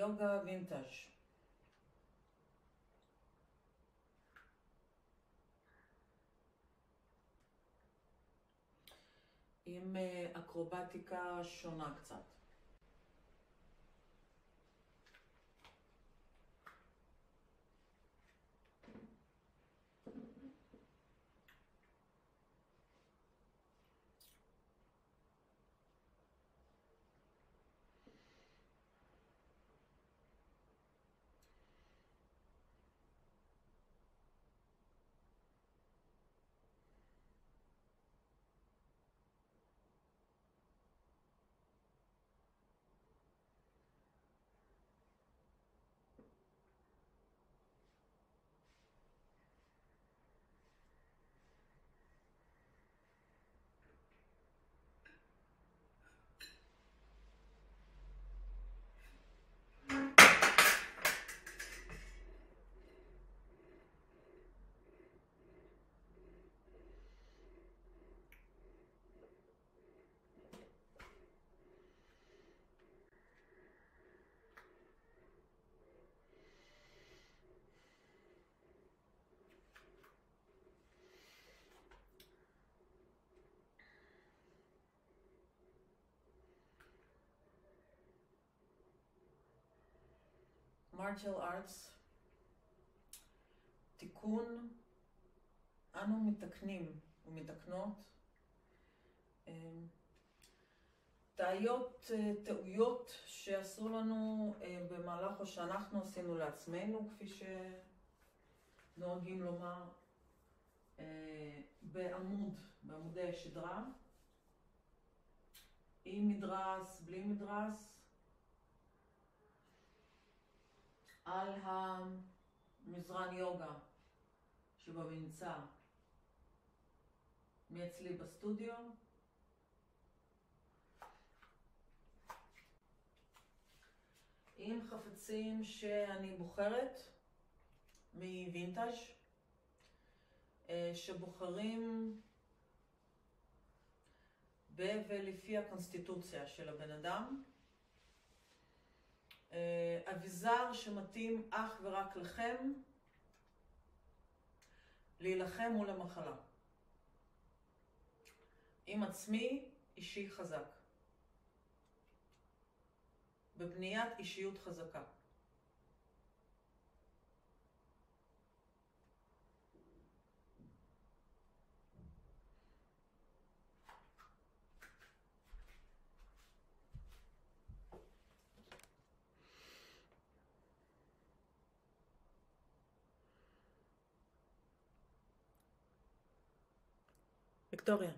יוגה וינטאז'. עם אה, אקרובטיקה שונה קצת. מרשל ארטס, תיקון, אנו מתקנים ומתקנות אמ, טעויות, אה, טעויות שעשו לנו אה, במהלך או שאנחנו עשינו לעצמנו, כפי שנוהגים לומר, אה, בעמוד, בעמודי השדרה, עם מדרס, בלי מדרס, על המזרן יוגה שבמנצא מאצלי בסטודיו. עם חפצים שאני בוחרת מווינטאז' אה, שבוחרים ב ולפי הקונסטיטוציה של הבן אדם. אביזר שמתאים אך ורק לכם להילחם מול המחלה. עם עצמי אישי חזק. בבניית אישיות חזקה. Victoria.